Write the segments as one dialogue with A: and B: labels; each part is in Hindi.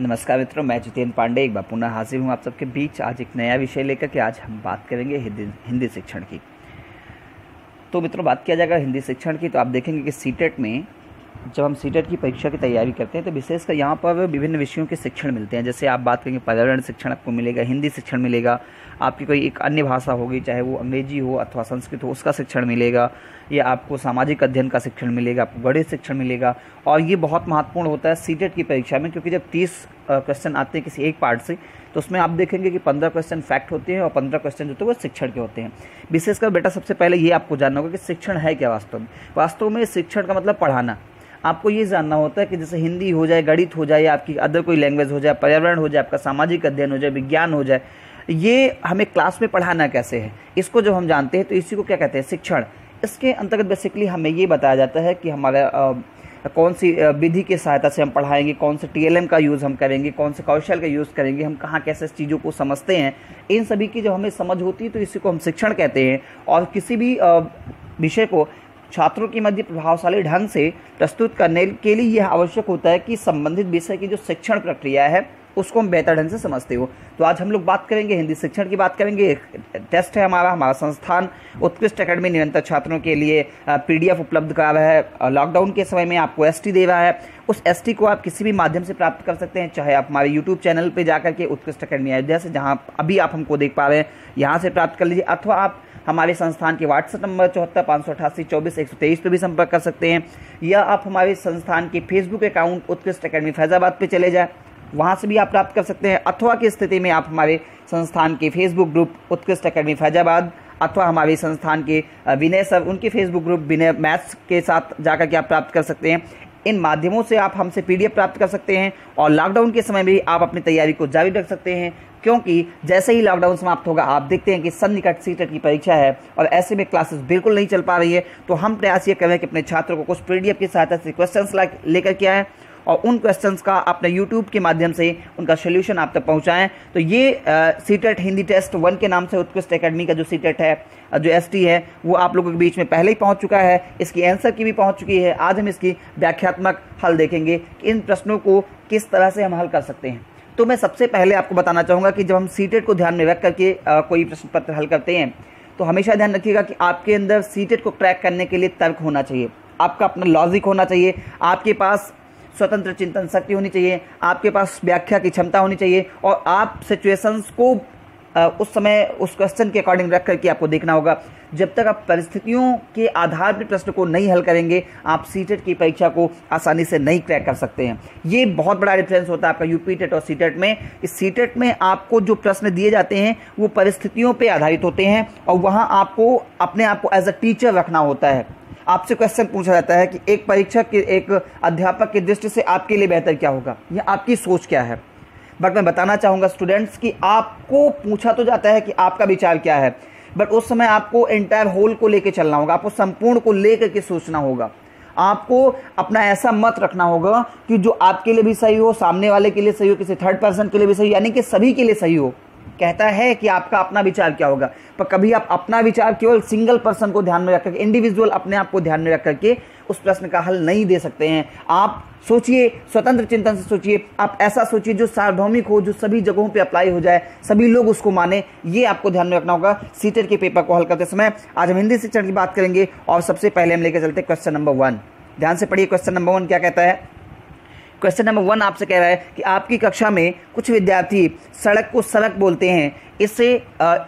A: नमस्कार मित्रों, मैं जितेंद्र पांडे, एक बार पुनः हाजिर हूँ आप सबके बीच। आज एक नया विषय लेकर के आज हम बात करेंगे हिंदी हिंदी शिक्षण की। तो मित्रों, बात किया जाएगा हिंदी शिक्षण की। तो आप देखेंगे कि सीटेट में जब हम सी की परीक्षा की तैयारी करते हैं तो विशेषकर यहाँ पर विभिन्न विषयों के शिक्षण मिलते हैं। जैसे आप बात करेंगे, पर्यावरण शिक्षण आपको मिलेगा, हिंदी शिक्षण मिलेगा, आपकी कोई एक अन्य भाषा होगी, चाहे वो अंग्रेज़ी हो अथवा संस्कृत हो, उसका शिक्षण मिलेगा, या आपको सामाजिक अध्ययन का शिक्षण मिलेगा, आपको गणित शिक्षण मिलेगा, और ये बहुत महत्वपूर्ण होता है सी की परीक्षा में, क्योंकि जब तीस क्वेश्चन आते हैं किसी एक पार्ट से तो उसमें आप देखेंगे कि पंद्रह क्वेश्चन फैक्ट होते हैं और पंद्रह क्वेश्चन जो होते हैं वो शिक्षण के होते हैं। विशेषकर बेटा, सबसे पहले ये आपको जानना होगा कि शिक्षण है क्या वास्तव में। वास्तव में शिक्षण का मतलब पढ़ाना। आपको ये जानना होता है कि जैसे हिंदी हो जाए, गणित हो जाए आपकी अदर कोई लैंग्वेज हो जाए, पर्यावरण हो जाए, आपका सामाजिक अध्ययन हो जाए, विज्ञान हो जाए, ये हमें क्लास में पढ़ाना कैसे है? इसको जब हम जानते हैं तो इसी को क्या कहते हैं? शिक्षण। इसके अंतर्गत बेसिकली हमें ये बताया जाता है कि हमारा कौन सी विधि की सहायता से हम पढ़ाएँगे, कौन से टीएलएम का यूज़ हम करेंगे, कौन से कौशल का यूज़ करेंगे, हम कहाँ कैसे चीज़ों को समझते हैं? इन सभी की जब हमें समझ होती है तो इसी को हम शिक्षण कहते हैं। और किसी भी विषय को छात्रों के मध्य प्रभावशाली ढंग से प्रस्तुत करने के लिए यह आवश्यक होता है कि संबंधित विषय की जो शिक्षण प्रक्रिया है, उसको हम बेहतर ढंग से समझते हो। तो आज हम लोग बात करेंगे हिंदी शिक्षण की बात करेंगे। टेस्ट है हमारा हमारा संस्थान उत्कृष्ट अकेडमी निरंतर छात्रों के लिए पीडीएफ उपलब्ध करा रहा है। लॉकडाउन के समय में आपको एसटी दे रहा है। उस एसटी को आप किसी भी माध्यम से प्राप्त कर सकते हैं, चाहे आप हमारे यूट्यूब चैनल पर जाकर के उत्कृष्ट अकेडमी अयोध्या से जहाँ अभी आप हमको देख पा रहे हैं, यहाँ से प्राप्त कर लीजिए, अथवा आप हमारे संस्थान के व्हाट्सएप नंबर चौहत्तर, पाँच सौ अठासी, चौबीस, एक सौ तेईस पर भी संपर्क कर सकते हैं। या आप हमारे संस्थान के Facebook account Utkrisht Academy Faizabad पे चले जाए। वहाँ से भी आप प्राप्त कर सकते हैं। अथवा की स्थिति में आप हमारे संस्थान के Facebook group Utkrisht Academy Faizabad अथवा हमारे संस्थान के विनय सर, उनके फेसबुक ग्रुप विनय मैथ्स के साथ जाकर के आप प्राप्त कर सकते हैं। इन माध्यमों से आप हमसे पीडीएफ प्राप्त कर सकते हैं और लॉकडाउन के समय में भी आप अपनी तैयारी को जारी रख सकते हैं। क्योंकि जैसे ही लॉकडाउन समाप्त होगा, आप देखते हैं कि सन्निकट सीटेट की परीक्षा है और ऐसे में क्लासेस बिल्कुल नहीं चल पा रही है। तो हम प्रयास ये कर कि अपने छात्रों को कुछ पीडीएफ की सहायता से क्वेश्चन लेकर के आए और उन क्वेश्चंस का अपने यूट्यूब के माध्यम से उनका सोल्यूशन आप तक पहुंचाएँ। तो ये सीटेट हिंदी टेस्ट वन के नाम से उत्कृष्ट एकेडमी का जो सीटेट है जो एसटी है, वो आप लोगों के बीच में पहले ही पहुँच चुका है। इसकी आंसर की भी पहुँच चुकी है। आज हम इसकी व्याख्यात्मक हल देखेंगे कि इन प्रश्नों को किस तरह से हम हल कर सकते हैं। तो मैं सबसे पहले आपको बताना चाहूँगा कि जब हम सीटेट को ध्यान में रख करके कोई प्रश्न पत्र हल करते हैं तो हमेशा ध्यान रखिएगा कि आपके अंदर सीटेट को क्रैक करने के लिए तर्क होना चाहिए। आपका अपना लॉजिक होना चाहिए। आपके पास स्वतंत्र चिंतन शक्ति होनी चाहिए। आपके पास व्याख्या की क्षमता होनी चाहिए। और आप सिचुएशंस को उस समय, उस क्वेश्चन के अकॉर्डिंग रख करके आपको देखना होगा। जब तक आप परिस्थितियों के आधार पर प्रश्न को नहीं हल करेंगे, आप सीटेट की परीक्षा को आसानी से नहीं क्रैक कर सकते हैं। ये बहुत बड़ा डिफरेंस होता है आपका यूपी टेट और सीटेट में। इस सीटेट में आपको जो प्रश्न दिए जाते हैं, वो परिस्थितियों पर आधारित होते हैं और वहाँ आपको, अपने आप को एज अ टीचर रखना होता है। आपसे क्वेश्चन पूछा जाता है कि एक परीक्षक के, एक अध्यापक की दृष्टि से आपके लिए बेहतर क्या होगा? या आपकी सोच क्या है? बट मैं बताना चाहूँगा स्टूडेंट्स कि आपको पूछा तो जाता है कि आपका विचार क्या है। बट उस समय आपको एंटायर होल को लेकर चलना होगा। आपको संपूर्ण को लेकर के सोचना होगा। आपको अपना ऐसा मत रखना होगा कि जो आपके लिए भी सही हो, सामने वाले के लिए सही हो, किसी थर्ड पर्सन के लिए भी सही हो, यानी कि सभी के लिए सही हो। कहता है कि आपका अपना विचार क्या होगा? पर कभी आप अपना विचार केवल सिंगल पर्सन को ध्यान में रखकर करके इंडिविजुअल अपने आप को ध्यान में रख करके उस प्रश्न का हल नहीं दे सकते हैं। आप सोचिए, स्वतंत्र चिंतन से सोचिए। आप ऐसा सोचिए जो सार्वभौमिक हो, जो सभी जगहों पे अप्लाई हो जाए, सभी लोग उसको माने, ये आपको ध्यान में रखना होगा। सीटर के पेपर को हल करते समय आज हम हिंदी शिक्षण की बात करेंगे और सबसे पहले हम लेकर चलते क्वेश्चन नंबर वन ध्यान से पढ़िए क्वेश्चन नंबर वन क्या कहता है? क्वेश्चन नंबर वन आपसे कह रहा है कि आपकी कक्षा में कुछ विद्यार्थी सड़क को सड़क बोलते हैं। इससे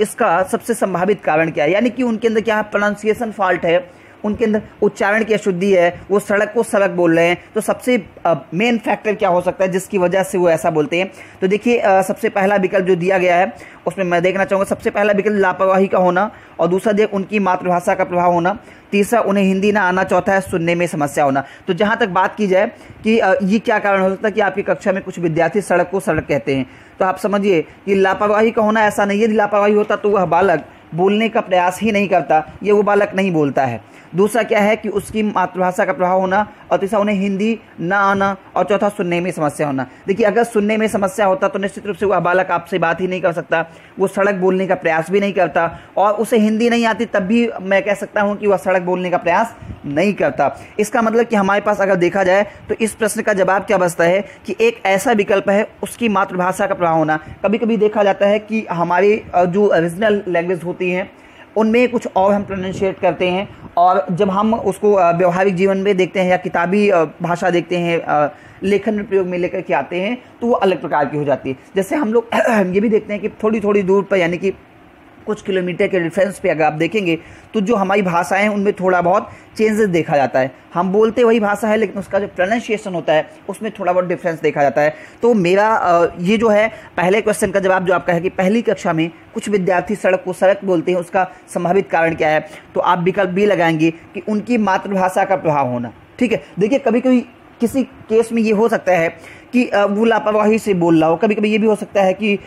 A: इसका सबसे संभावित कारण क्या है? यानी कि उनके अंदर क्या प्रोनाउंसिएशन फॉल्ट है? उनके अंदर उच्चारण की अशुद्धि है, वो सड़क को सड़क बोल रहे हैं तो सबसे मेन फैक्टर क्या हो सकता है, जिसकी वजह से वो ऐसा बोलते हैं? तो देखिए सबसे पहला विकल्प जो दिया गया है, उसमें मैं देखना चाहूँगा, सबसे पहला विकल्प लापरवाही का होना, और दूसरा देख उनकी मातृभाषा का प्रभाव होना, तीसरा उन्हें हिंदी ना आना, चौथा है सुनने में समस्या होना। तो जहाँ तक बात की जाए कि ये क्या कारण हो सकता है कि आपकी कक्षा में कुछ विद्यार्थी सड़क को सड़क कहते हैं? तो आप समझिए कि लापरवाही का होना ऐसा नहीं है, लापरवाही होता तो वह बालक बोलने का प्रयास ही नहीं करता, ये वो बालक नहीं बोलता है। दूसरा क्या है कि उसकी मातृभाषा का प्रभाव होना और तीसरा उन्हें हिंदी ना आना और चौथा सुनने में समस्या होना। देखिए, अगर सुनने में समस्या होता तो निश्चित रूप से वह बालक आपसे बात ही नहीं कर सकता, वो सड़क बोलने का प्रयास भी नहीं करता और उसे हिंदी नहीं आती तब भी मैं कह सकता हूँ कि वह सड़क बोलने का प्रयास नहीं करता। इसका मतलब कि हमारे पास अगर देखा जाए तो इस प्रश्न का जवाब क्या बचता है कि एक ऐसा विकल्प है, उसकी मातृभाषा का प्रभाव होना। कभी कभी देखा जाता है कि हमारी जो ओरिजिनल लैंग्वेज होती हैं उनमें कुछ और हम प्रोनाउंशिएट करते हैं और जब हम उसको व्यवहारिक जीवन में देखते हैं या किताबी भाषा देखते हैं लेखन में प्रयोग में लेकर के आते हैं तो वो अलग प्रकार की हो जाती है। जैसे हम लोग ये भी देखते हैं कि थोड़ी थोड़ी दूर पर, यानी कि कुछ किलोमीटर के डिफरेंस पे अगर आप देखेंगे तो जो हमारी भाषाएँ हैं, उनमें थोड़ा बहुत चेंजेस देखा जाता है। हम बोलते वही भाषा है, लेकिन उसका जो प्रोनाउंसिएशन होता है, उसमें थोड़ा बहुत डिफरेंस देखा जाता है। तो मेरा ये जो है, पहले क्वेश्चन का जवाब जो आपका है कि पहली कक्षा में कुछ विद्यार्थी सड़क को सड़क बोलते हैं, उसका संभावित कारण क्या है? तो आप विकल्प भी लगाएँगे कि उनकी मातृभाषा का प्रभाव होना। ठीक है? देखिए कभी कभी किसी केस में ये हो सकता है कि वो लापरवाही से बोल रहा हो। कभी कभी ये भी हो सकता है कि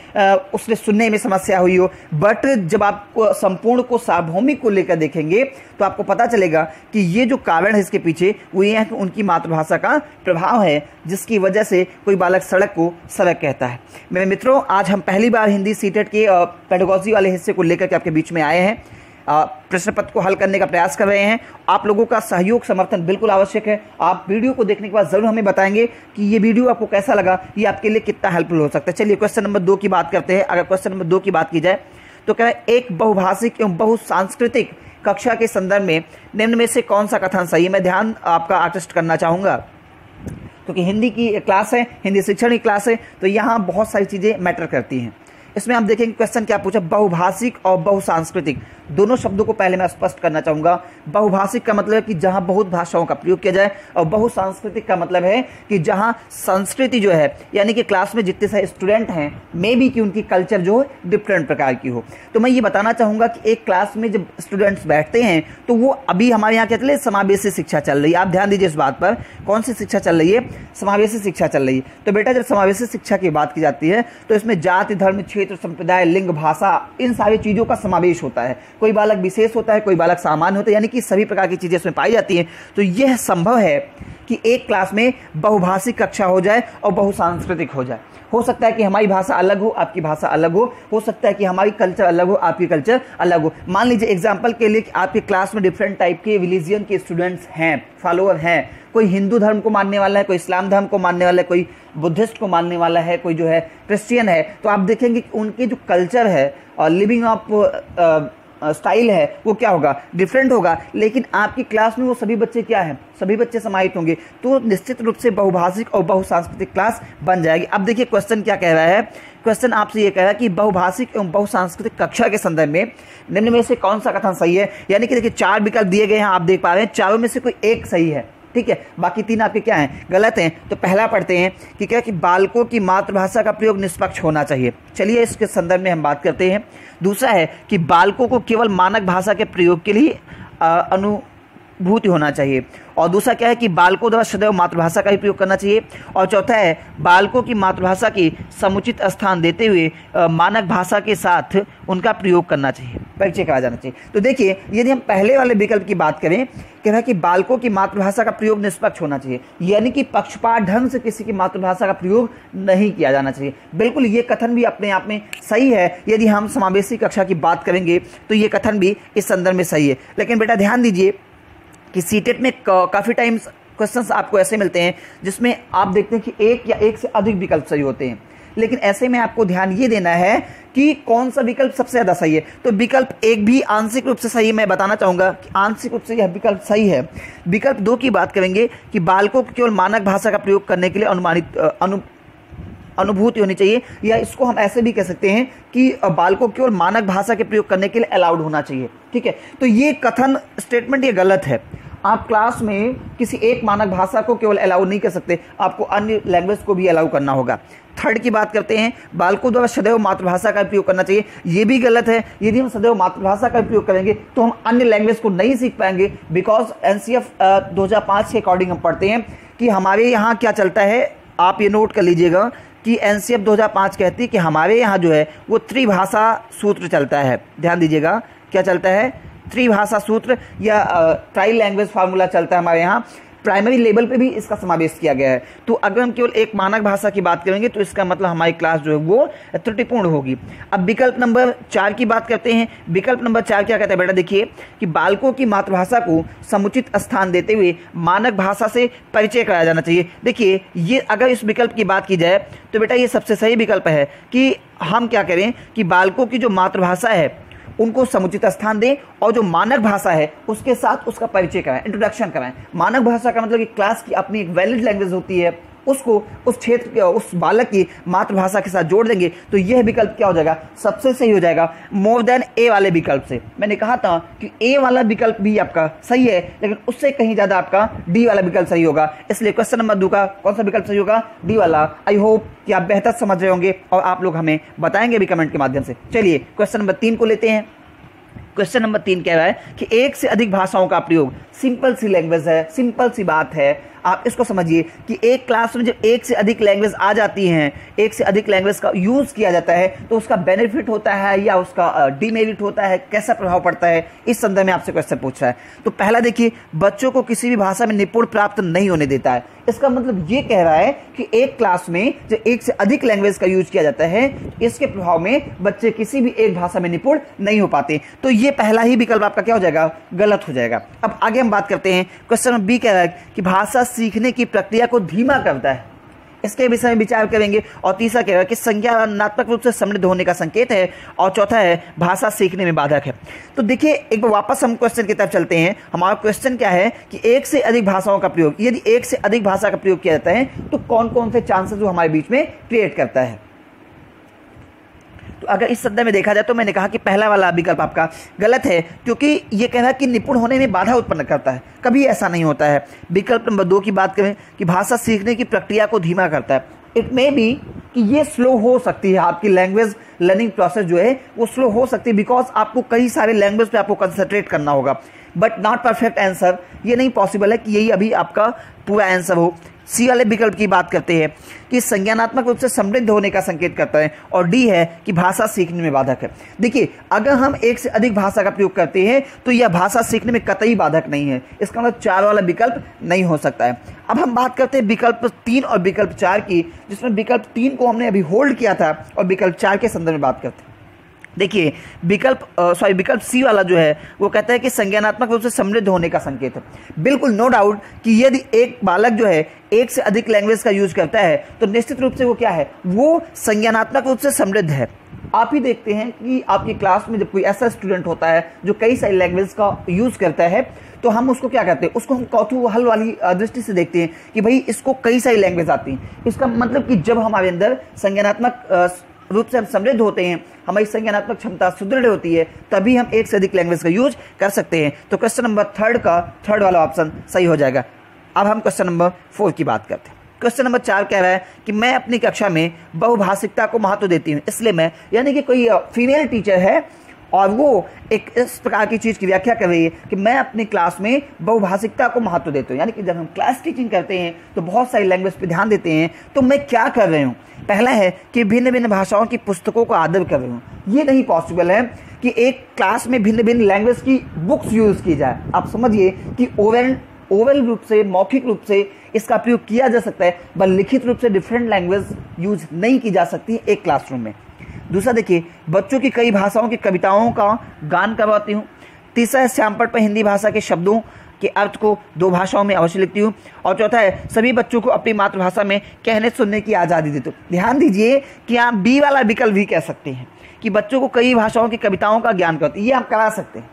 A: उसने सुनने में समस्या हुई हो। बट जब आप संपूर्ण को सार्वभौमिक को लेकर देखेंगे तो आपको पता चलेगा कि ये जो कारण है इसके पीछे, वो ये है कि उनकी मातृभाषा का प्रभाव है, जिसकी वजह से कोई बालक सड़क को सड़क कहता है। मेरे मित्रों, आज हम पहली बार हिंदी सीटेट के पेडोगॉजी वाले हिस्से को लेकर के आपके बीच में आए हैं। प्रश्न पत्र को हल करने का प्रयास कर रहे हैं। आप लोगों का सहयोग, समर्थन बिल्कुल आवश्यक है। आप वीडियो को देखने के बाद ज़रूर हमें बताएँगे कि ये वीडियो आपको कैसा लगा, ये आपके लिए कितना हेल्पफुल हो सकता है। चलिए क्वेश्चन नंबर दो की बात करते हैं। अगर क्वेश्चन नंबर दो की बात की जाए तो कह रहे एक बहुभाषिक एवं बहुसांस्कृतिक कक्षा के संदर्भ में निम्न में से कौन सा कथन सही है? मैं ध्यान आपका आकृष्ट करना चाहूँगा। क्योंकि हिंदी की क्लास है, हिंदी शिक्षण की क्लास है तो यहाँ बहुत सारी चीज़ें मैटर करती हैं। इसमें हम देखेंगे क्वेश्चन क्या पूछा। बहुभाषिक और बहुसांस्कृतिक। दोनों शब्दों को पहले मैं स्पष्ट करना चाहूँगा। बहुभाषिक का मतलब है कि जहाँ बहुत भाषाओं का प्रयोग किया जाए और बहुसांस्कृतिक का मतलब है कि जहाँ संस्कृति जो है, यानी कि क्लास में जितने सारे स्टूडेंट हैं मे भी कि उनकी कल्चर जो है डिफरेंट प्रकार की हो। तो मैं ये बताना चाहूँगा कि एक क्लास में जब स्टूडेंट्स बैठते हैं तो वो अभी हमारे यहाँ क्या चल समावेशी शिक्षा चल रही है। आप ध्यान दीजिए इस बात पर। कौन सी शिक्षा चल रही है? समावेशी शिक्षा चल रही है। तो बेटा, जब समावेशी शिक्षा की बात की जाती है तो इसमें जाति, धर्म क्षेत्र संप्रदाय, लिंग, भाषा, इन सारी चीज़ों का समावेश होता है। कोई बालक विशेष होता है, कोई बालक सामान्य होता है, यानी कि सभी प्रकार की चीज़ें इसमें पाई जाती हैं। तो यह संभव है कि एक क्लास में बहुभाषिक कक्षा हो जाए और बहुसांस्कृतिक हो जाए। हो सकता है कि हमारी भाषा अलग हो, आपकी भाषा अलग हो। हो सकता है कि हमारी कल्चर अलग हो, आपकी कल्चर अलग हो। मान लीजिए एग्ज़ाम्पल के लिए कि आपके क्लास में डिफरेंट टाइप के रिलीजियन के स्टूडेंट्स हैं फॉलोअर हैं। कोई हिंदू धर्म को मानने वाला है, कोई इस्लाम धर्म को मानने वाला है, कोई बुद्धिस्ट को मानने वाला है, कोई जो है क्रिश्चियन है तो आप देखेंगे कि उनके जो कल्चर है और लिविंग ऑफ़ स्टाइल है, वो क्या होगा? डिफरेंट होगा। लेकिन आपकी क्लास में वो सभी बच्चे क्या है? सभी बच्चे समाहित होंगे। तो निश्चित रूप से बहुभाषिक और बहुसांस्कृतिक क्लास बन जाएगी। अब देखिए क्वेश्चन क्या कह रहा है। क्वेश्चन आपसे ये कह रहा है कि बहुभाषिक एवं बहुसांस्कृतिक कक्षा के संदर्भ में निम्न में से कौन सा कथन सही है? यानी कि देखिए, चार विकल्प दिए गए हैं, आप देख पा रहे हैं। चारों में से कोई एक सही है। ठीक है, बाकी तीन आपके क्या हैं? गलत हैं। तो पहला पढ़ते हैं कि क्या कि बालकों की मातृभाषा का प्रयोग निष्पक्ष होना चाहिए। चलिए इसके संदर्भ में हम बात करते हैं। दूसरा है कि बालकों को केवल मानक भाषा के प्रयोग के लिए अनु भूति होना चाहिए। और दूसरा क्या है कि बालकों द्वारा सदैव मातृभाषा का ही प्रयोग करना चाहिए। और चौथा है, बालकों की मातृभाषा की समुचित स्थान देते हुए मानक भाषा के साथ उनका प्रयोग करना चाहिए। परिचय करा जाना चाहिए। तो देखिए, यदि हम पहले वाले विकल्प की बात करें, कह रहा है कि बालकों की मातृभाषा का प्रयोग निष्पक्ष होना चाहिए। यानी कि पक्षपात ढंग से किसी की मातृभाषा का प्रयोग नहीं किया जाना चाहिए। बिल्कुल ये कथन भी अपने आप में सही है। यदि हम समावेशी कक्षा की बात करेंगे तो ये कथन भी इस संदर्भ में सही है। लेकिन बेटा ध्यान दीजिए कि सीटेट में काफ़ी टाइम्स क्वेश्चंस आपको ऐसे मिलते हैं, जिसमें आप देखते हैं कि एक या एक से अधिक विकल्प सही होते हैं। लेकिन ऐसे में आपको ध्यान ये देना है कि कौन सा विकल्प सबसे ज़्यादा सही है। तो विकल्प एक भी आंशिक रूप से सही मैं बताना चाहूँगा कि आंशिक रूप से यह विकल्प सही है। विकल्प दो की बात करेंगे कि बालकों को केवल मानक भाषा का प्रयोग करने के लिए अनुमानित अनु, अनुभूति होनी चाहिए, या इसको हम ऐसे भी कह सकते हैं कि बालकों केवल मानक भाषा के प्रयोग करने के लिए अलाउड होना चाहिए। ठीक है? तो ये कथन स्टेटमेंट ये गलत है। आप क्लास में किसी एक मानक भाषा को केवल अलाउ नहीं कर सकते, आपको अन्य लैंग्वेज को भी अलाउ करना होगा। थर्ड की बात करते हैं, बालकों द्वारा सदैव मातृभाषा का प्रयोग करना चाहिए। ये भी गलत है, यदि हम सदैव मातृभाषा का प्रयोग करेंगे तो हम अन्य लैंग्वेज को नहीं सीख पाएँगे बिकॉज़ एनसीएफ 2005 के अकॉर्डिंग हम पढ़ते हैं कि हमारे यहाँ क्या चलता है। आप ये नोट कर लीजिएगा कि एनसीएफ 2005 कहती है कि हमारे यहाँ जो है, वो त्रिभाषा सूत्र चलता है। ध्यान दीजिएगा, क्या चलता है? त्रिभाषा सूत्र या ट्राई लैंग्वेज फार्मूला चलता है हमारे यहाँ। प्राइमरी लेवल पे भी इसका समावेश किया गया है। तो अगर हम केवल एक मानक भाषा की बात करेंगे तो इसका मतलब हमारी क्लास जो है वो त्रुटिपूर्ण होगी। अब विकल्प नंबर चार की बात करते हैं। विकल्प नंबर चार क्या कहता है? बेटा देखिए, कि बालकों की मातृभाषा को समुचित स्थान देते हुए मानक भाषा से परिचय कराया जाना चाहिए। देखिए, ये अगर इस विकल्प की बात की जाए तो बेटा ये सबसे सही विकल्प है कि हम क्या करें कि बालकों की जो मातृभाषा है उनको समुचित स्थान दें, और जो मानक भाषा है, उसके साथ उसका परिचय कराएँ इंट्रोडक्शन कराएँ। मानक भाषा का मतलब कि क्लास की अपनी एक वैलिड लैंग्वेज होती है उसको, उस क्षेत्र उस बालक की मातृभाषा के साथ जोड़ देंगे तो यह विकल्प क्या हो जाएगा? सबसे सही हो जाएगा मोर देन ए वाले विकल्प से। मैंने कहा था कि ए वाला विकल्प भी आपका सही है, लेकिन उससे कहीं ज़्यादा आपका डी वाला विकल्प सही होगा। इसलिए क्वेश्चन नंबर दो का कौन सा विकल्प सही होगा? डी वाला। आई होप कि आप बेहतर समझ रहे होंगे और आप लोग हमें बताएँगे भी कमेंट के माध्यम से। चलिए क्वेश्चन नंबर तीन को लेते हैं। क्वेश्चन नंबर तीन कह रहा है कि एक से अधिक भाषाओं का प्रयोग सिंपल सी लैंग्वेज है सिंपल सी बात है। आप इसको समझिए कि एक क्लास में जब एक से अधिक लैंग्वेज आ जाती हैं, एक से अधिक लैंग्वेज का यूज़ किया जाता है तो उसका बेनिफिट होता है या उसका डिमेरिट होता है, कैसा प्रभाव पड़ता है, इस संदर्भ में आपसे क्वेश्चन पूछ है। तो पहला देखिए, बच्चों को किसी भी भाषा में निपुण प्राप्त नहीं होने देता है। इसका मतलब ये कह रहा है कि एक क्लास में जब एक से अधिक लैंग्वेज का यूज़ किया जाता है, इसके प्रभाव में बच्चे किसी भी एक भाषा में निपुण नहीं हो पाते। तो ये पहला ही विकल्प आपका क्या हो जाएगा? गलत हो जाएगा। अब आगे हम बात करते हैं। क्वेश्चन बी कह रहा है कि भाषा सीखने की प्रक्रिया को धीमा करता है। इसके विषय में विचार करेंगे और तीसरा कह रहा है कि संज्ञानात्मक रूप से समृद्ध होने का संकेत है और चौथा है, भाषा सीखने में बाधक है। तो देखिए, एक बार वापस हम क्वेश्चन की तरफ़ चलते हैं। हमारा क्वेश्चन क्या है कि एक से अधिक भाषाओं का प्रयोग, यदि एक से अधिक भाषा का प्रयोग किया जाता है तो कौन कौन से चांसेस वो हमारे बीच में क्रिएट करता है? तो अगर इस संदर्भ में देखा जाए तो मैंने कहा कि पहला वाला विकल्प आपका गलत है, क्योंकि ये कहना कि निपुण होने में बाधा उत्पन्न करता है। कभी ऐसा नहीं होता है। विकल्प नंबर दो की बात करें कि भाषा सीखने की प्रक्रिया को धीमा करता है। इट मे बी कि ये स्लो हो सकती है। आपकी लैंग्वेज लर्निंग प्रोसेस जो है, वो स्लो हो सकती है बिकॉज़ आपको कई सारे लैंग्वेज पे आपको कंसंट्रेट करना होगा। बट नॉट परफेक्ट आंसर ये नहीं पॉसिबल है कि यही अभी आपका पूरा आंसर हो। सी वाले विकल्प की बात करते हैं कि संज्ञानात्मक रूप से समृद्ध होने का संकेत करता है और डी है कि भाषा सीखने में बाधक है। देखिए, अगर हम एक से अधिक भाषा का प्रयोग करते हैं तो यह भाषा सीखने में कतई बाधक नहीं है। इसका मतलब चार वाला विकल्प नहीं हो सकता है। अब हम बात करते हैं विकल्प तीन और विकल्प चार की, जिसमें विकल्प तीन को हमने अभी होल्ड किया था और विकल्प चार के संदर्भ में बात करते हैं। देखिए, विकल्प सॉरी विकल्प सी वाला जो है, वो कहता है कि संज्ञानात्मक रूप से समृद्ध होने का संकेत है। बिल्कुल नो डाउट कि यदि एक बालक जो है, एक से अधिक लैंग्वेज का यूज़ करता है तो निश्चित रूप से वो क्या है? वो संज्ञानात्मक रूप से समृद्ध है। आप ही देखते हैं कि आपकी क्लास में जब कोई ऐसा स्टूडेंट होता है, जो कई सारी लैंग्वेज का यूज़ करता है तो हम उसको क्या कहते हैं? उसको हम कौतूहल वाली दृष्टि से देखते हैं कि भाई इसको कई सारी लैंग्वेज आती हैं। इसका मतलब कि जब हमारे अंदर संज्ञानात्मक रूप से हम समृद्ध होते हैं, हमारी संज्ञानात्मक क्षमता सुदृढ़ होती है, तभी हम एक से अधिक लैंग्वेज का यूज़ कर सकते हैं। तो क्वेश्चन नंबर थर्ड का थर्ड वाला ऑप्शन सही हो जाएगा। अब हम क्वेश्चन नंबर फोर की बात करते हैं। क्वेश्चन नंबर चार कह रहा है कि मैं अपनी कक्षा में बहुभाषिकता को महत्व देती हूँ, इसलिए मैं, यानी कि कोई फीमेल टीचर है और वो एक इस प्रकार की चीज़ की व्याख्या कर रही है कि मैं अपनी क्लास में बहुभाषिकता को महत्व देता हूँ। यानी कि जब हम क्लास टीचिंग करते हैं तो बहुत सारी लैंग्वेज पर ध्यान देते हैं तो मैं क्या कर रही हूँ? पहला है कि भिन्न भिन्न भाषाओं की पुस्तकों को आदर कर रही हूँ। ये नहीं पॉसिबल है कि एक क्लास में भिन्न भिन्न लैंग्वेज की बुक्स यूज़ की जाए। आप समझिए कि ओवल ओवल रूप से, मौखिक रूप से इसका प्रयोग किया जा सकता है, पर लिखित रूप से डिफरेंट लैंग्वेज यूज़ नहीं की जा सकती एक क्लासरूम में। दूसरा देखिए, बच्चों की कई भाषाओं की कविताओं का गान करवाती हूँ। तीसरा है, श्यामपट पर हिंदी भाषा के शब्दों के अर्थ को दो भाषाओं में अवश्य लिखती हूँ। और चौथा है, सभी बच्चों को अपनी मातृभाषा में कहने सुनने की आज़ादी देती हूँ। ध्यान दीजिए कि आप बी वाला विकल्प भी कह सकते हैं कि बच्चों को कई भाषाओं की कविताओं का ज्ञान करते ये आप करा सकते हैं।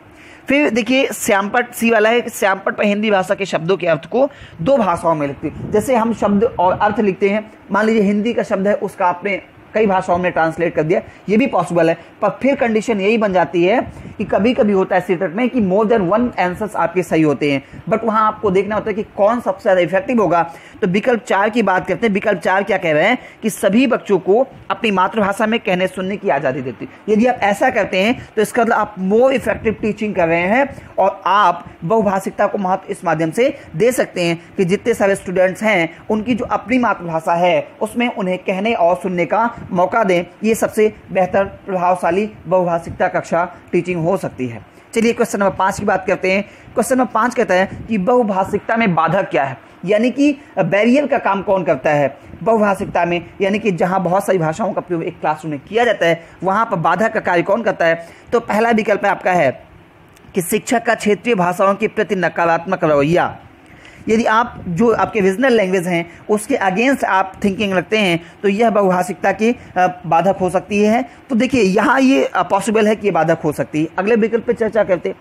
A: फिर देखिए, श्यामपट, सी वाला है, श्यामपट पर हिंदी भाषा के शब्दों के अर्थ को दो भाषाओं में लिखते हैं। जैसे हम शब्द और अर्थ लिखते हैं, मान लीजिए हिंदी का शब्द है, उसका आपने कई भाषाओं में ट्रांसलेट कर दिया, ये भी पॉसिबल है। पर फिर कंडीशन यही बन जाती है कि कभी कभी होता है सीटेट में कि मोर देन वन आंसर्स आपके सही होते हैं। बट वहाँ आपको देखना होता है कि कौन सबसे ज़्यादा इफ़ेक्टिव होगा। तो विकल्प चार की बात करते हैं। विकल्प चार क्या कह रहे हैं कि सभी बच्चों को अपनी मातृभाषा में कहने सुनने की आज़ादी देती यदि आप ऐसा करते हैं तो इसका मतलब आप मोर इफ़ेक्टिव टीचिंग कर रहे हैं और आप बहुभाषिकता को महत्व इस माध्यम से दे सकते हैं कि जितने सारे स्टूडेंट्स हैं, उनकी जो अपनी मातृभाषा है, उसमें उन्हें कहने और सुनने का मौका दें, ये सबसे बेहतर, प्रभावशाली, बहुभाषिकता कक्षा टीचिंग हो सकती है। चलिए क्वेश्चन नंबर पाँच की बात करते हैं। क्वेश्चन नंबर पाँच कहता है कि बहुभाषिकता में बाधक क्या है? यानी कि बैरियर का काम कौन करता है? बहुभाषिकता में, यानी कि जहाँ बहुत सारी भाषाओं का प्रयोग एक क्लासरूम में किया जाता है, वहाँ पर बाधा का कार्य कौन करता है? तो पहला विकल्प आपका है कि शिक्षक का क्षेत्रीय भाषाओं के प्रति नकारात्मक रवैया। यदि आप जो आपके रीजनल लैंग्वेज हैं, उसके अगेंस्ट आप थिंकिंग रखते हैं तो यह बहुभाषिकता की बाधक हो सकती है। तो देखिए, यहाँ ये पॉसिबल है कि ये बाधक हो सकती है। अगले विकल्प पर चर्चा करते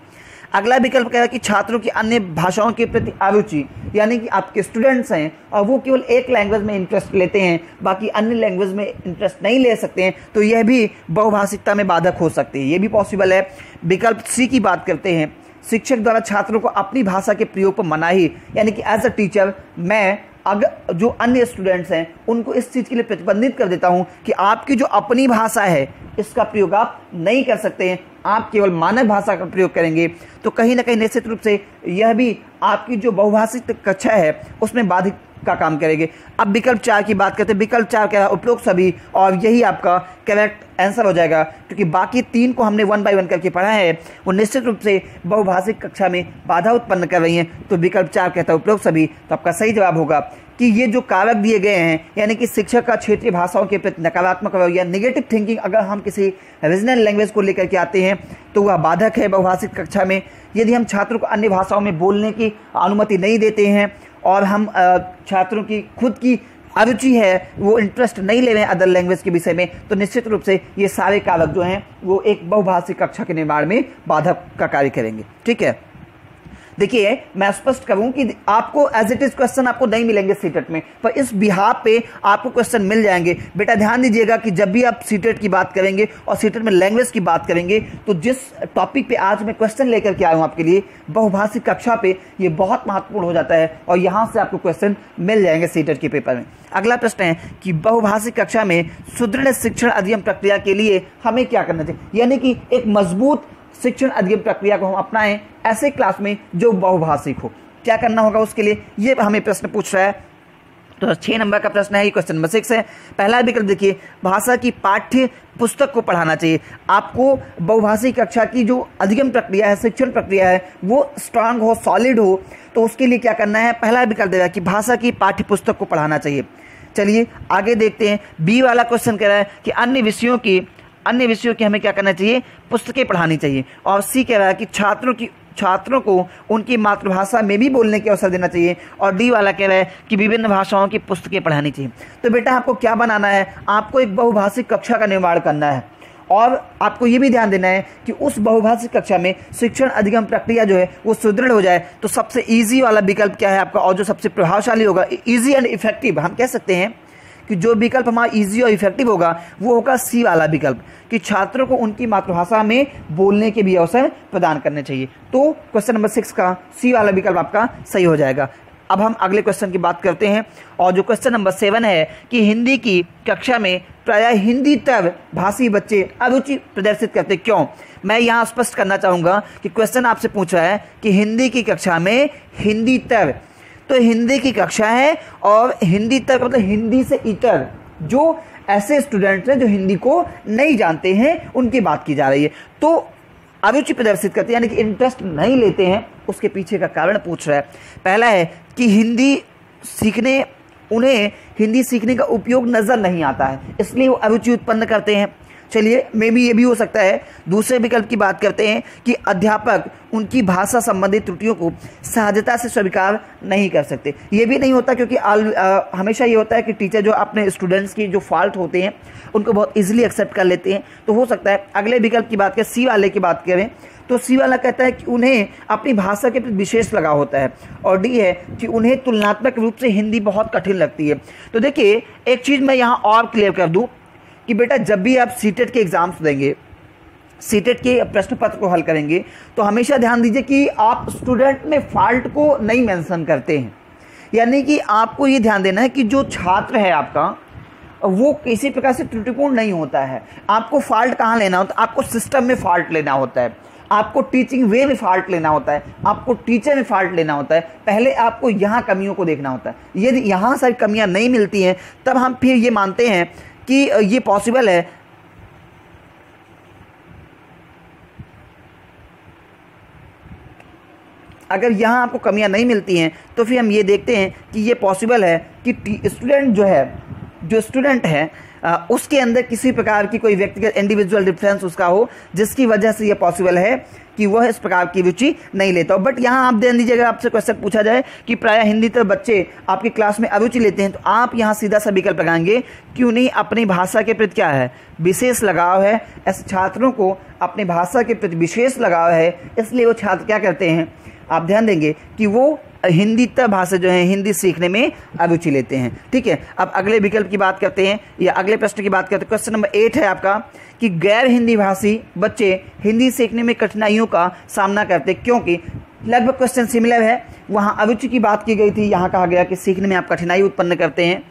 A: अगला विकल्प कह रहा है कि छात्रों की अन्य भाषाओं के प्रति अरुचि, यानी कि आपके स्टूडेंट्स हैं, और वो केवल एक लैंग्वेज में इंटरेस्ट लेते हैं, बाकी अन्य लैंग्वेज में इंटरेस्ट नहीं ले सकते हैं तो यह भी बहुभाषिकता में बाधक हो सकती है। ये भी पॉसिबल है। विकल्प सी की बात करते हैं। शिक्षक द्वारा छात्रों को अपनी भाषा के प्रयोग पर मनाही, यानी कि एज अ टीचर मैं अगर जो अन्य स्टूडेंट्स हैं, उनको इस चीज़ के लिए प्रतिबंधित कर देता हूँ कि आपकी जो अपनी भाषा है, इसका प्रयोग आप नहीं कर सकते हैं। आप केवल मानव भाषा का प्रयोग करेंगे। तो कहीं ना कहीं निश्चित रूप से यह भी आपकी जो बहुभाषिक कक्षा है, उसमें बाधित का काम करेंगे। अब विकल्प चार की बात करते हैं। विकल्प चार क्या है उपरोक्त सभी और यही आपका करेक्ट आंसर हो जाएगा, क्योंकि बाकी तीन को हमने वन बाय वन करके पढ़ा है। वो निश्चित रूप से बहुभाषिक कक्षा में बाधा उत्पन्न कर रही हैं। तो विकल्प चार कहता है उपरोक्त सभी। तो आपका सही जवाब होगा कि ये जो कारक दिए गए हैं, यानी कि शिक्षक का क्षेत्रीय भाषाओं के प्रति नकारात्मक या निगेटिव थिंकिंग अगर हम किसी रीजनल लैंग्वेज को लेकर के आते हैं तो वह बाधक है बहुभाषिक कक्षा में। यदि हम छात्रों को अन्य भाषाओं में बोलने की अनुमति नहीं देते हैं और हम छात्रों की, खुद की अरुचि है, वो इंटरेस्ट नहीं ले रहे हैं अदर लैंग्वेज के विषय में तो निश्चित रूप से ये सारे कारक जो हैं, वो एक बहुभाषिक कक्षा के निर्माण में बाधक का कार्य करेंगे। ठीक है? देखिए, मैं स्पष्ट करूँ कि आपको एज इट इज़ क्वेश्चन आपको नहीं मिलेंगे सीटेट में। पर इस बिहार पे आपको क्वेश्चन मिल जाएँगे। बेटा, ध्यान दीजिएगा कि जब भी आप सीटेट की बात करेंगे और सीटेट में लैंग्वेज की बात करेंगे तो जिस टॉपिक पे आज मैं क्वेश्चन लेकर के आया हूँ आपके लिए, बहुभाषिक कक्षा पे ये बहुत महत्वपूर्ण हो जाता है और यहाँ से आपको क्वेश्चन मिल जाएँगे सीटेट के पेपर में। अगला प्रश्न है कि बहुभाषिक कक्षा में सुदृढ़ शिक्षण अध्ययन प्रक्रिया के लिए हमें क्या करना चाहिए? यानी कि एक मज़बूत शिक्षण अधिगम प्रक्रिया को हम अपनाएँ ऐसे क्लास में जो बहुभाषिक हो। क्या करना होगा उसके लिए? ये हमें प्रश्न पूछ रहा है। तो छह नंबर का प्रश्न है, ये क्वेश्चन नंबर सिक्स है। पहला विकल्प देखिए, भाषा की पाठ्य पुस्तक को पढ़ाना चाहिए। आपको बहुभाषी कक्षा की जो अधिगम प्रक्रिया है, शिक्षण प्रक्रिया है, वो स्ट्रांग हो सॉलिड हो तो उसके लिए क्या करना है? पहला विकल्प देगा कि भाषा की पाठ्य पुस्तक को पढ़ाना चाहिए। चलिए, आगे देखते हैं। बी वाला क्वेश्चन कह रहा है कि अन्य विषयों की अन्य विषयों की हमें क्या करना चाहिए? पुस्तकें पढ़ानी चाहिए। और सी कह रहा है कि छात्रों की छात्रों को उनकी मातृभाषा में भी बोलने के अवसर देना चाहिए। और डी वाला कह रहा है कि विभिन्न भाषाओं की पुस्तकें पढ़ानी चाहिए। तो बेटा, आपको क्या बनाना है? आपको एक बहुभाषिक कक्षा का निर्माण करना है। और आपको ये भी ध्यान देना है कि उस बहुभाषिक कक्षा में शिक्षण अधिगम प्रक्रिया जो है, वो सुदृढ़ हो जाए। तो सबसे ईजी वाला विकल्प क्या है आपका? और जो सबसे प्रभावशाली होगा ईजी एंड इफ़ेक्टिव हम कह सकते हैं। कि जो विकल्प हमारा इजी और इफ़ेक्टिव होगा, वो होगा सी वाला विकल्प, कि छात्रों को उनकी मातृभाषा में बोलने के भी अवसर प्रदान करने चाहिए। तो क्वेश्चन नंबर सिक्स का सी वाला विकल्प आपका सही हो जाएगा। अब हम अगले क्वेश्चन की बात करते हैं, और जो क्वेश्चन नंबर सेवन है कि हिंदी की कक्षा में प्राय हिंदी तर भाषी बच्चे अरुचि प्रदर्शित करते क्यों? मैं यहाँ स्पष्ट करना चाहूँगा कि क्वेश्चन आपसे पूछा है कि हिंदी की कक्षा में हिंदी तर तो हिंदी की कक्षा है और हिंदी तक मतलब हिंदी से इतर जो ऐसे स्टूडेंट्स हैं जो हिंदी को नहीं जानते हैं, उनकी बात की जा रही है। तो अरुचि प्रदर्शित करते हैं, यानी कि इंटरेस्ट नहीं लेते हैं, उसके पीछे का कारण पूछ रहा है। पहला है कि हिंदी सीखने, उन्हें हिंदी सीखने का उपयोग नज़र नहीं आता है, इसलिए वो अरुचि उत्पन्न करते हैं। चलिए मे भी ये भी हो सकता है। दूसरे विकल्प की बात करते हैं कि अध्यापक उनकी भाषा संबंधित त्रुटियों को सहजता से स्वीकार नहीं कर सकते। ये भी नहीं होता क्योंकि आल, आ, हमेशा ये होता है कि टीचर जो अपने स्टूडेंट्स की जो फॉल्ट होते हैं उनको बहुत इजीली एक्सेप्ट कर लेते हैं। तो हो सकता है अगले विकल्प की बात करें सी वाले की बात करें तो सी वाला कहता है कि उन्हें अपनी भाषा के प्रति विशेष लगाव होता है और डी है कि उन्हें तुलनात्मक रूप से हिंदी बहुत कठिन लगती है। तो देखिए एक चीज़ मैं यहाँ और क्लियर कर दूँ कि बेटा जब भी आप सीटेट के एग्ज़ाम्स देंगे सीटेट के प्रश्न पत्र को हल करेंगे तो हमेशा ध्यान दीजिए कि आप स्टूडेंट में फॉल्ट को नहीं मेंशन करते हैं। यानी कि आपको ये ध्यान देना है कि जो छात्र है आपका, वो किसी प्रकार से त्रुटिपूर्ण नहीं होता है। आपको फॉल्ट कहाँ लेना होता है? आपको सिस्टम में फॉल्ट लेना होता है। आपको टीचिंग वे में फॉल्ट लेना होता है। आपको टीचर में फॉल्ट लेना होता है। पहले आपको यहाँ कमियों को देखना होता है। यदि यहाँ सारी कमियाँ नहीं मिलती हैं, तब हम फिर ये मानते हैं कि ये पॉसिबल है। अगर यहाँ आपको कमियाँ नहीं मिलती हैं तो फिर हम ये देखते हैं कि ये पॉसिबल है कि स्टूडेंट जो है, जो स्टूडेंट है उसके अंदर किसी प्रकार की कोई व्यक्तिगत इंडिविजुअल डिफरेंस उसका हो, जिसकी वजह से ये पॉसिबल है कि वह इस प्रकार की रुचि नहीं लेता हो। बट यहाँ आप ध्यान दीजिएगा आपसे क्वेश्चन पूछा जाए कि प्राय हिंदी तो बच्चे आपकी क्लास में अरुचि लेते हैं तो आप यहाँ सीधा सा विकल्प लगाएँगे, क्यों नहीं, अपनी भाषा के प्रति क्या है? विशेष लगाव है, ऐसे छात्रों को अपनी भाषा के प्रति विशेष लगाव है, इसलिए वो छात्र क्या करते हैं? आप ध्यान देंगे कि वो हिंदी भाषा जो है, हिंदी सीखने में अरुचि लेते हैं। ठीक है? अब अगले विकल्प की बात करते हैं, या अगले प्रश्न की बात करते हैं। क्वेश्चन नंबर एट है आपका, कि गैर हिंदी भाषी बच्चे हिंदी सीखने में कठिनाइयों का सामना करते, क्योंकि लगभग क्वेश्चन सिमिलर है। वहाँ अरुचि की बात की गई थी, यहाँ कहा गया कि सीखने में आप कठिनाई उत्पन्न करते हैं।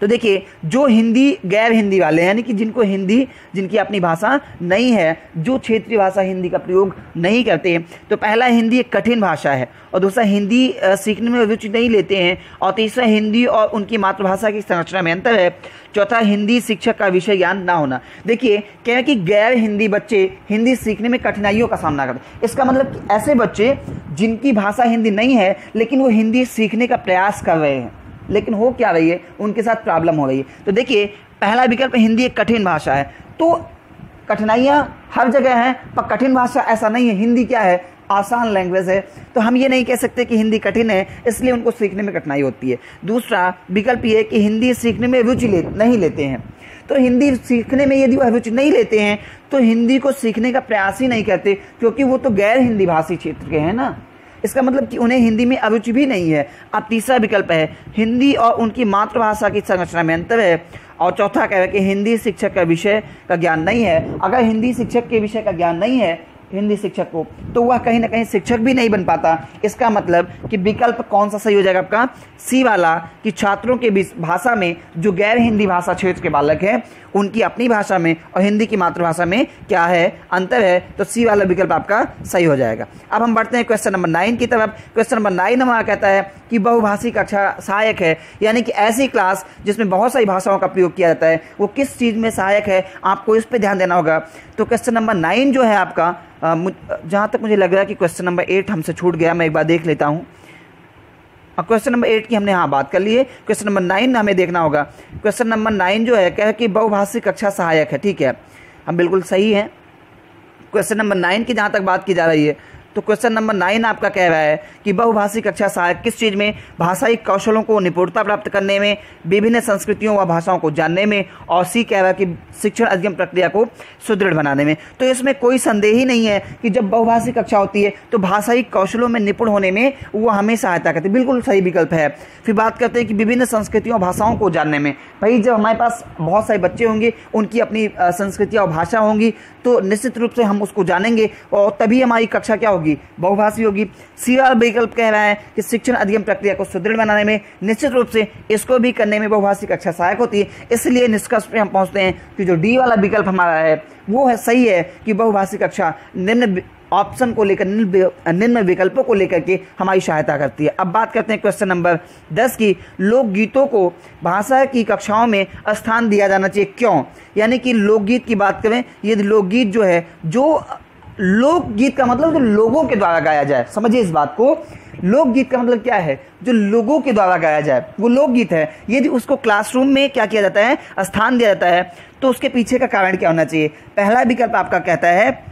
A: तो देखिए, जो हिंदी गैर हिंदी वाले यानी कि जिनको हिंदी, जिनकी अपनी भाषा नहीं है, जो क्षेत्रीय भाषा हिंदी का प्रयोग नहीं करते तो पहला हिंदी एक कठिन भाषा है, और दूसरा हिंदी सीखने में रुचि नहीं लेते हैं, और तीसरा हिंदी और उनकी मातृभाषा की संरचना में अंतर है, चौथा हिंदी शिक्षक का विषय ज्ञान ना होना। देखिए, क्या कि गैर हिंदी बच्चे हिंदी सीखने में कठिनाइयों का सामना करते इसका मतलब कि ऐसे बच्चे जिनकी भाषा हिंदी नहीं है, लेकिन वो हिंदी सीखने का प्रयास कर रहे हैं। लेकिन हो क्या रही है? उनके साथ प्रॉब्लम हो रही है। तो देखिए, पहला विकल्प हिंदी एक कठिन भाषा है। तो कठिनाइयाँ हर जगह हैं, पर कठिन भाषा ऐसा नहीं है। हिंदी क्या है? आसान लैंग्वेज है। तो हम ये नहीं कह सकते कि हिंदी कठिन है, इसलिए उनको सीखने में कठिनाई होती है। दूसरा विकल्प ये कि हिंदी सीखने में रुचि ले, नहीं लेते हैं। तो हिंदी सीखने में यदि वह रुचि नहीं लेते हैं तो हिंदी को सीखने का प्रयास ही नहीं करते, क्योंकि वो तो गैर हिंदी भाषी क्षेत्र के हैं ना। इसका मतलब कि उन्हें हिंदी में अरुचि भी नहीं है। अब तीसरा विकल्प है, हिंदी और उनकी मातृभाषा की संरचना में अंतर है। और चौथा कह रहे कि हिंदी शिक्षक का विषय का ज्ञान नहीं है। अगर हिंदी शिक्षक के विषय का ज्ञान नहीं है, हिंदी शिक्षक को तो वह कहीं ना कहीं शिक्षक भी नहीं बन पाता। इसका मतलब कि विकल्प कौन सा सही हो जाएगा आपका? सी वाला कि छात्रों के बीच भाषा में जो गैर हिंदी भाषा क्षेत्र के बालक हैं उनकी अपनी भाषा में और हिंदी की मातृभाषा में क्या है? अंतर है। तो सी वाला विकल्प आपका सही हो जाएगा। अब हम बढ़ते हैं क्वेश्चन नंबर नाइन की तरफ़। क्वेश्चन नंबर नाइन हमारा कहता है कि बहुभाषी कक्षा सहायक है। यानी कि ऐसी क्लास जिसमें बहुत सारी भाषाओं का प्रयोग किया जाता है, वो किस चीज़ में सहायक है? आपको इस पर ध्यान देना होगा। तो क्वेश्चन नंबर नाइन जो है आपका जहाँ तक मुझे लग रहा है कि क्वेश्चन नंबर एट हमसे छूट गया, मैं एक बार देख लेता हूँ। क्वेश्चन नंबर एट की हमने यहाँ बात कर ली है। क्वेश्चन नंबर नाइन हमें देखना होगा। क्वेश्चन नंबर नाइन जो है क्या है कि बहुभाषिक कक्षा सहायक है, ठीक है? हम बिल्कुल सही हैं। क्वेश्चन नंबर नाइन की जहाँ तक बात की जा रही है तो क्वेश्चन नंबर नाइन आपका कह रहा है कि बहुभाषी कक्षा सहायक किस चीज़ में? भाषाई कौशलों को निपुणता प्राप्त करने में, विभिन्न संस्कृतियों व भाषाओं को जानने में और सी कह रहा है कि शिक्षण अध्ययन प्रक्रिया को सुदृढ़ बनाने में। तो इसमें कोई संदेह ही नहीं है कि जब बहुभाषी कक्षा होती है तो भाषाई कौशलों में निपुण होने में वो हमें सहायता करती है। बिल्कुल सही विकल्प है। फिर बात करते हैं कि विभिन्न संस्कृतियों भाषाओं को जानने में। भाई, जब हमारे पास बहुत सारे बच्चे होंगे, उनकी अपनी संस्कृतियाँ और भाषा होंगी तो निश्चित रूप से हम उसको जानेंगे और तभी हमारी कक्षा क्या होगी? बहुभाषी होगी। सी वाला विकल्प कह रहा है कि शिक्षण अध्ययन प्रक्रिया को सुदृढ़ बनाने में निश्चित रूप से इसको भी करने में बहुभाषी कक्षा सहायक होती है। इसलिए निष्कर्ष पे हम पहुँचते हैं कि जो डी वाला विकल्प हमारा है, वो है सही है कि बहुभाषी कक्षा निम्न ऑप्शन को लेकर, निम्न विकल्पों को लेकर के हमारी सहायता करती है। अब बात करते हैं क्वेश्चन नंबर दस की। लोकगीतों को भाषा की कक्षाओं में स्थान दिया जाना चाहिए। क्यों? यानी कि लोकगीत की बात करें, यदि लोकगीत जो है, जो लोकगीत का मतलब जो लोगों के द्वारा गाया जाए। समझिए इस बात को। लोकगीत का मतलब क्या है? जो लोगों के द्वारा गाया जाए। वो लोकगीत है। यदि उसको क्लासरूम में क्या किया जाता है? स्थान दिया जाता है। तो उसके पीछे का कारण क्या होना चाहिए? पहला विकल्प आपका कहता है,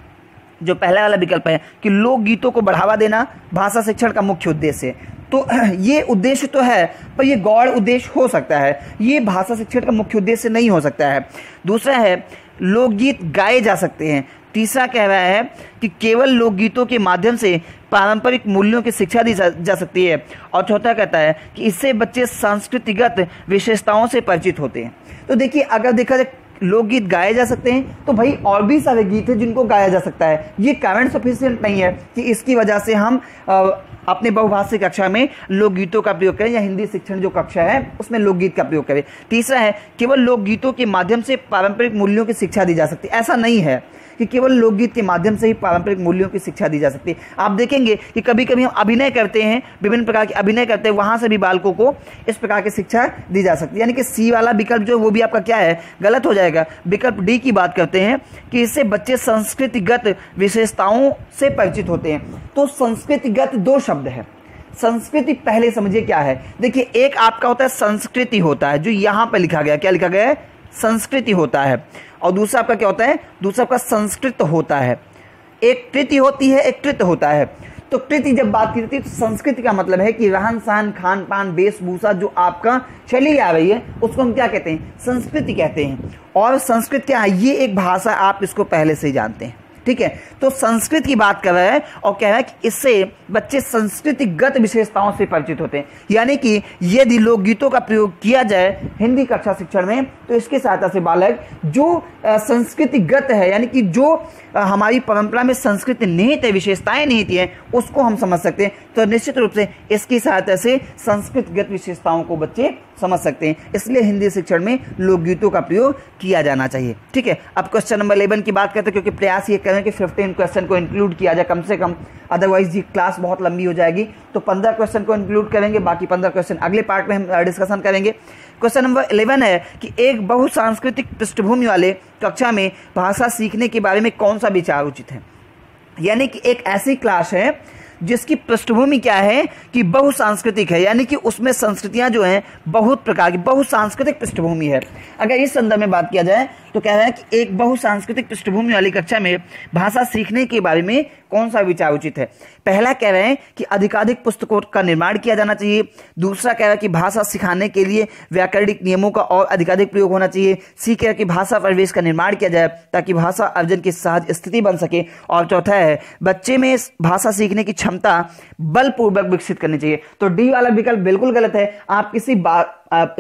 A: जो पहला वाला विकल्प है, कि लोकगीतों को बढ़ावा देना भाषा शिक्षण का मुख्य उद्देश्य। तो ये उद्देश्य तो है, पर ये गौड़ उद्देश्य हो सकता है। ये भाषा शिक्षण का मुख्य उद्देश्य नहीं हो सकता है। दूसरा है, लोकगीत गाए जा सकते हैं। तीसरा कह रहा है कि केवल लोकगीतों के माध्यम से पारंपरिक मूल्यों की शिक्षा दी जा सकती है। और चौथा कहता है कि इससे बच्चे सांस्कृतिगत विशेषताओं से परिचित होते हैं। तो देखिए, अगर देखा जाए, लोकगीत गाए जा सकते हैं तो भाई और भी सारे गीत हैं जिनको गाया जा सकता है। ये कारण सफिशियंट नहीं है कि इसकी वजह से हम अपने बहुभाषी कक्षा में लोकगीतों का प्रयोग करें या हिंदी शिक्षण जो कक्षा है, उसमें लोकगीत का प्रयोग करें। तीसरा है, केवल लोकगीतों के माध्यम से पारंपरिक मूल्यों की शिक्षा दी जा सकती है। ऐसा नहीं है। कि केवल लोकगीत के माध्यम से ही पारंपरिक मूल्यों की शिक्षा दी जा सकती है। आप देखेंगे कि कभी कभी हम अभिनय करते हैं, विभिन्न प्रकार के अभिनय करते हैं, वहाँ से भी बालकों को इस प्रकार की शिक्षा दी जा सकती है। यानी कि सी वाला विकल्प जो, वो भी आपका क्या है? गलत हो जाएगा। विकल्प डी की बात करते हैं कि इससे बच्चे संस्कृतिगत विशेषताओं से परिचित होते हैं। तो संस्कृतिगत दो शब्द है। संस्कृति पहले समझिए क्या है? देखिए, एक आपका होता है संस्कृति होता है, जो यहाँ पर लिखा गया। क्या लिखा गया है? संस्कृति होता है। और दूसरा आपका क्या होता है? दूसरा आपका संस्कृत होता है। एक कृति होती है, एक कृत होता है। तो कृति जब बात की जाती है तो संस्कृति का मतलब है कि रहन सहन, खान पान, वेशभूषा जो आपका चली आ रही है, उसको हम क्या कहते हैं? संस्कृति कहते हैं। और संस्कृत क्या है? ये एक भाषा आप इसको पहले से जानते हैं। ठीक है? तो संस्कृत की बात कर रहा है और कह रहा है कि इससे बच्चे संस्कृतिगत विशेषताओं से परिचित होते हैं। यानी कि यदि लोकगीतों का प्रयोग किया जाए हिंदी कक्षा शिक्षण में तो इसकी सहायता से बालक जो संस्कृतिगत है, यानी कि जो हमारी परंपरा में संस्कृति निहित है, विशेषताएँ निहित है, उसको हम समझ सकते हैं। तो निश्चित रूप से इसकी सहायता से संस्कृतगत विशेषताओं को बच्चे समझ सकते हैं। इसलिए हिंदी शिक्षण में लोकगीतों का प्रयोग किया जाना चाहिए। ठीक है? अब क्वेश्चन नंबर इलेवन की बात करते हैं, क्योंकि प्रयास ये करें कि फिफ्टीन क्वेश्चन को इंक्लूड किया जाए कम से कम। अदरवाइज़ ये क्लास बहुत लंबी हो जाएगी। तो पंद्रह क्वेश्चन को इंक्लूड करेंगे, बाकी पंद्रह क्वेश्चन अगले पार्ट में हम डिस्कशन करेंगे। क्वेश्चन नंबर इलेवन है कि एक बहुसांस्कृतिक पृष्ठभूमि वाले कक्षा में भाषा सीखने के बारे में कौन सा विचार उचित है? यानी कि एक ऐसी क्लास है जिसकी पृष्ठभूमि क्या है कि बहुसांस्कृतिक है, यानी कि उसमें संस्कृतियाँ जो हैं, बहुत प्रकार की, बहुसांस्कृतिक पृष्ठभूमि है। अगर इस संदर्भ में बात किया जाए तो कह रहा है कि एक बहुसांस्कृतिक पृष्ठभूमि वाली कक्षा में भाषा सीखने के बारे में कौन सा विचार उचित है? पहला कह रहे हैं कि अधिकाधिक पुस्तकों का निर्माण किया जाना चाहिए। दूसरा कह रहा है कि भाषा सिखाने के लिए व्याकरणिक नियमों का और अधिकाधिक प्रयोग होना चाहिए। सी कह रहा कि भाषा परिवेश का निर्माण किया जाए ताकि भाषा अर्जन की सहज स्थिति बन सके। और चौथा है, बच्चे में भाषा सीखने की क्षमता बलपूर्वक विकसित करनी चाहिए। तो डी वाला विकल्प बिल्कुल गलत है। आप किसी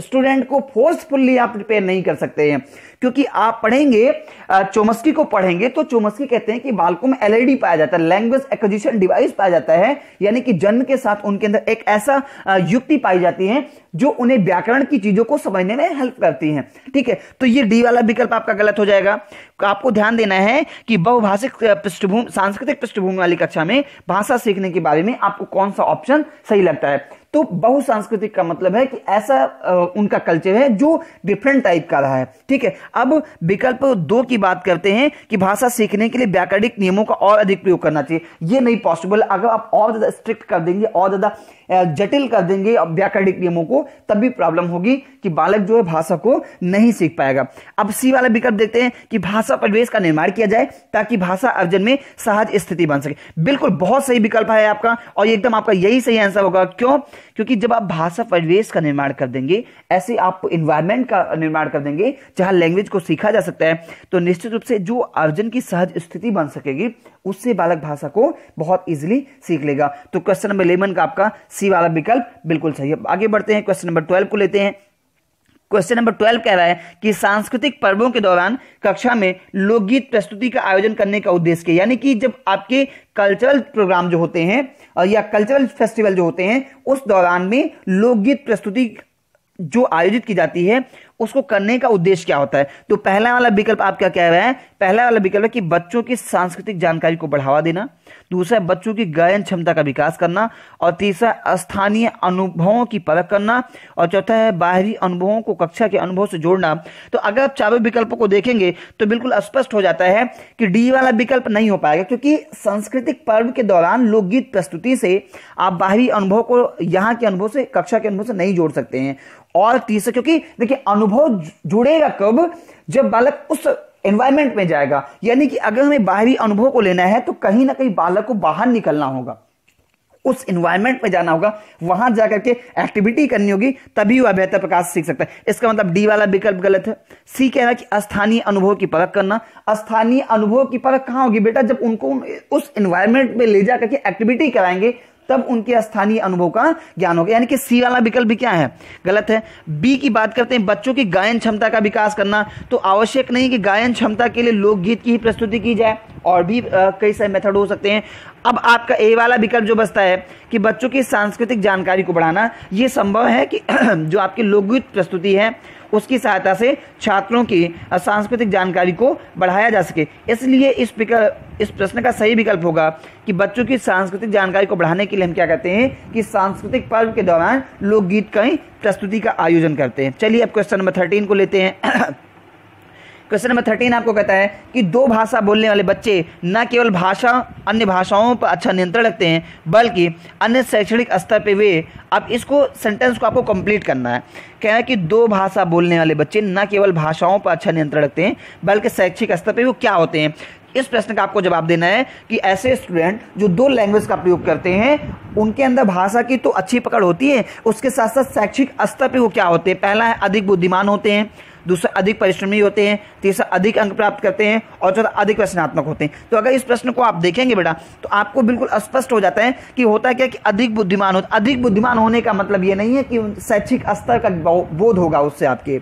A: स्टूडेंट को फोर्सफुल्ली आप प्रिपेयर नहीं कर सकते हैं। क्योंकि आप पढ़ेंगे चौमस्की को पढ़ेंगे तो चौमस्की कहते हैं कि बालकों में एलईडी पाया जाता है लैंग्वेज एक्विजिशन डिवाइस पाया जाता है, यानी कि जन्म के साथ उनके अंदर एक ऐसा युक्ति पाई जाती है, जो उन्हें व्याकरण की चीज़ों को समझने में हेल्प करती है। ठीक है? तो ये डी वाला विकल्प आपका गलत हो जाएगा। आपको ध्यान देना है कि बहुभाषिक पृष्ठभूमि, सांस्कृतिक पृष्ठभूमि वाली कक्षा में भाषा सीखने के बारे में आपको कौन सा ऑप्शन सही लगता है? तो बहुसांस्कृतिक का मतलब है कि ऐसा उनका कल्चर है जो डिफरेंट टाइप का रहा है। ठीक है, अब विकल्प दो की बात करते हैं कि भाषा सीखने के लिए व्याकरणिक नियमों का और अधिक प्रयोग करना चाहिए। यह नहीं पॉसिबल अगर आप और ज़्यादा स्ट्रिक्ट कर देंगे, और ज़्यादा जटिल कर देंगे व्याकरणिक नियमों को, तब भी प्रॉब्लम होगी कि बालक जो है भाषा को नहीं सीख पाएगा। अब सी वाला विकल्प देखते हैं कि भाषा परिवेश का निर्माण किया जाए ताकि भाषा अर्जन में सहज स्थिति बन सके। बिल्कुल, बहुत सही विकल्प है आपका, और एकदम आपका यही सही आंसर होगा। क्यों? क्योंकि जब आप भाषा परिवेश का निर्माण कर देंगे, ऐसे आप इन्वायरमेंट का निर्माण कर देंगे जहाँ लैंग्वेज को सीखा जा सकता है तो निश्चित रूप से जो अर्जन की सहज स्थिति बन सकेगी, उससे बालक भाषा को बहुत इजीली सीख लेगा। तो क्वेश्चन नंबर इलेवन का आपका सी वाला विकल्प बिल्कुल सही है। आगे बढ़ते हैं क्वेश्चन नंबर ट्वेल्व को लेते हैं। क्वेश्चन नंबर ट्वेल्व कह रहा है कि सांस्कृतिक पर्वों के दौरान कक्षा में लोकगीत प्रस्तुति का आयोजन करने का उद्देश्य यानी कि जब आपके कल्चरल प्रोग्राम जो होते हैं या कल्चरल फेस्टिवल जो होते हैं, उस दौरान में लोकगीत प्रस्तुति जो आयोजित की जाती है उसको करने का उद्देश्य क्या होता है? तो पहला वाला विकल्प आप क्या कह रहे हैं? पहला वाला विकल्प है कि बच्चों की सांस्कृतिक जानकारी को बढ़ावा देना। दूसरा बच्चों की गायन क्षमता का विकास करना। और तीसरा स्थानीय अनुभवों की परख करना। और चौथा है बाहरी अनुभवों को कक्षा के अनुभव से जोड़ना। तो अगर आप चारों विकल्पों को देखेंगे तो बिल्कुल स्पष्ट हो जाता है कि डी वाला विकल्प नहीं हो पाएगा। क्योंकि सांस्कृतिक पर्व के दौरान लोकगीत प्रस्तुति से आप बाहरी अनुभव को यहाँ के अनुभव से, कक्षा के अनुभव से नहीं जोड़ सकते हैं। और तीसरा, क्योंकि देखिए अनुभव जुड़ेगा कब? जब बालक उस एनवायरमेंट में जाएगा। यानी कि अगर हमें बाहरी अनुभव को लेना है तो कहीं ना कहीं बालक को बाहर निकलना होगा। उस इन्वायरमेंट में जाना होगा। वहाँ जाकर के एक्टिविटी करनी होगी, तभी वह बेहतर प्रकाश सीख सकता है। इसका मतलब डी वाला विकल्प गलत है। सी कह रहा है कि स्थानीय अनुभव की परख करना। स्थानीय अनुभव की परख कहाँ होगी बेटा? जब उनको उस इन्वायरमेंट में ले जाकर के एक्टिविटी कराएँगे तब उनके स्थानीय अनुभव का ज्ञान होगा यानी कि सी वाला विकल्प भी क्या है? गलत है। बी की बात करते हैं, बच्चों की गायन क्षमता का विकास करना। तो आवश्यक नहीं कि गायन क्षमता के लिए लोकगीत की ही प्रस्तुति की जाए, और भी कई सारे मेथड हो सकते हैं। अब आपका ए वाला विकल्प जो बचता है, कि बच्चों की सांस्कृतिक जानकारी को बढ़ाना यह संभव है कि जो आपकी लोकगीत प्रस्तुति है उसकी सहायता से छात्रों की सांस्कृतिक जानकारी को बढ़ाया जा सके। इसलिए इस विकल्प इस प्रश्न का सही विकल्प होगा कि बच्चों की सांस्कृतिक जानकारी को बढ़ाने के लिए हम क्या कहते हैं कि सांस्कृतिक पर्व के दौरान लोकगीत का प्रस्तुति का आयोजन करते हैं। चलिए अब क्वेश्चन नंबर थर्टीन को लेते हैं। क्वेश्चन नंबर थर्टीन आपको कहता है कि दो भाषा बोलने वाले बच्चे न केवल भाषा, अन्य भाषाओं पर अच्छा नियंत्रण रखते हैं, बल्कि अन्य शैक्षणिक स्तर पर वे अब इसको सेंटेंस को आपको कंप्लीट करना है। कह है कि दो भाषा बोलने वाले बच्चे न केवल भाषाओं पर अच्छा नियंत्रण रखते हैं, बल्कि शैक्षिक स्तर पर वो क्या होते हैं? इस प्रश्न का आपको जवाब देना है कि ऐसे स्टूडेंट जो दो लैंग्वेज का प्रयोग करते हैं, उनके अंदर भाषा की तो अच्छी पकड़ होती है, उसके साथ साथ शैक्षिक स्तर पर वो क्या होते हैं? पहला है, अधिक बुद्धिमान होते हैं दूसरा अधिक परिश्रमी होते हैं, तीसरा अधिक अंक प्राप्त करते हैं और चौथा अधिक रचनात्मक होते हैं। तो अगर इस प्रश्न को आप देखेंगे बेटा तो आपको बिल्कुल स्पष्ट हो जाता है कि होता है क्या कि अधिक बुद्धिमान होता, अधिक बुद्धिमान होने का मतलब ये नहीं है कि शैक्षिक स्तर का बोध होगा उससे आपके।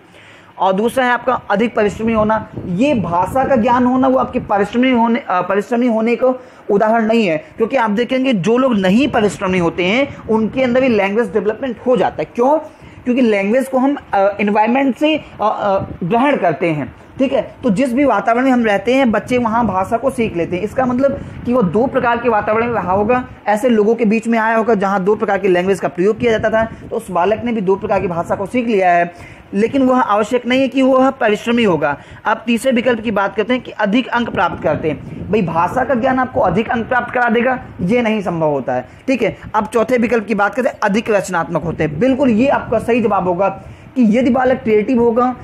A: और दूसरा है आपका अधिक परिश्रमी होना। ये भाषा का ज्ञान होना, वो आपके परिश्रमी होने परिश्रमी होने को उदाहरण नहीं है। क्योंकि आप देखेंगे, जो लोग नहीं परिश्रमी होते हैं, उनके अंदर भी लैंग्वेज डेवलपमेंट हो जाता है। क्यों? क्योंकि लैंग्वेज को हम इन्वायरमेंट से ग्रहण करते हैं, ठीक है? तो जिस भी वातावरण में हम रहते हैं, बच्चे वहाँ भाषा को सीख लेते हैं। इसका मतलब कि वो दो प्रकार के वातावरण में रहा होगा। ऐसे लोगों के बीच में आया होगा जहाँ दो प्रकार की लैंग्वेज का प्रयोग किया जाता था तो उस बालक ने भी दो प्रकार की भाषा को सीख लिया है। लेकिन वह आवश्यक नहीं है कि वह परिश्रमी होगा। अब तीसरे विकल्प की बात करते हैं कि अधिक अंक प्राप्त करते हैं। भाई, भाषा का ज्ञान आपको अधिक अंक प्राप्त करा देगा? ये नहीं संभव होता है। ठीक है, अब चौथे विकल्प की बात करते हैं, अधिक रचनात्मक होते हैं। बिल्कुल, ये आपका सही जवाब होगा कि यदि बालक क्रिएटिव होगा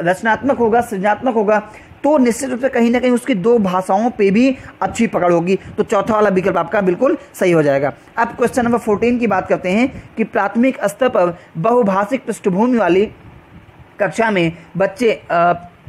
A: रचनात्मक होगा, सृजनात्मक होगा तो निश्चित रूप से कहीं ना कहीं उसकी दो भाषाओं पे भी अच्छी पकड़ होगी। तो चौथा वाला विकल्प आपका बिल्कुल सही हो जाएगा। अब क्वेश्चन नंबर फोर्टीन की बात करते हैं कि प्राथमिक स्तर पर बहुभाषिक पृष्ठभूमि वाली कक्षा में बच्चे